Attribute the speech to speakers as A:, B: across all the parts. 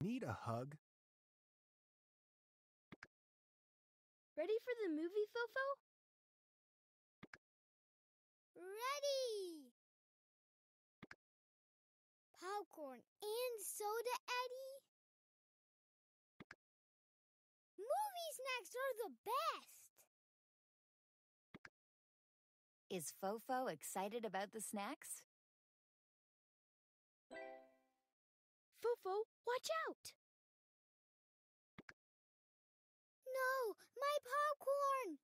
A: need a hug?
B: Ready for the movie, Fofo?
C: Ready! Popcorn and soda, Eddie? Movie snacks are the best!
D: Is Fofo excited about the snacks?
B: Watch out!
C: No, my popcorn!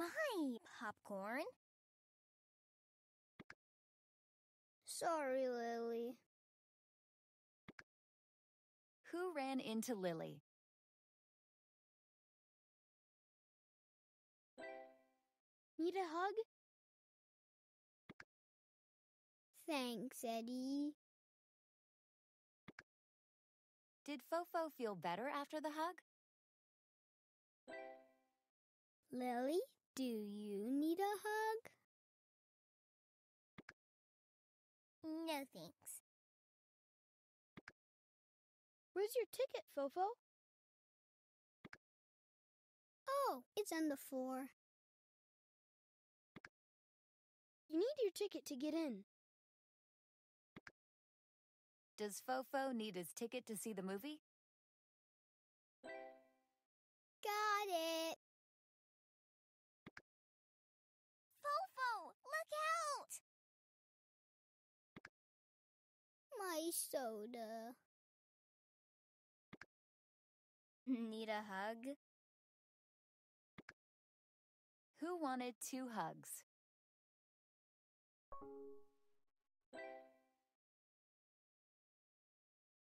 E: My popcorn?
C: Sorry, Lily.
D: Who ran into Lily?
B: Need a hug?
C: Thanks, Eddie.
D: Did Fofo feel better after the hug?
C: Lily, do you need a hug?
E: No thanks.
B: Where's your ticket, Fofo?
C: Oh, it's on the floor.
B: You need your ticket to get in.
D: Does Fofo need his ticket to see the movie?
C: Got it.
E: Fofo, look out!
C: My soda.
E: Need a hug?
D: Who wanted two hugs?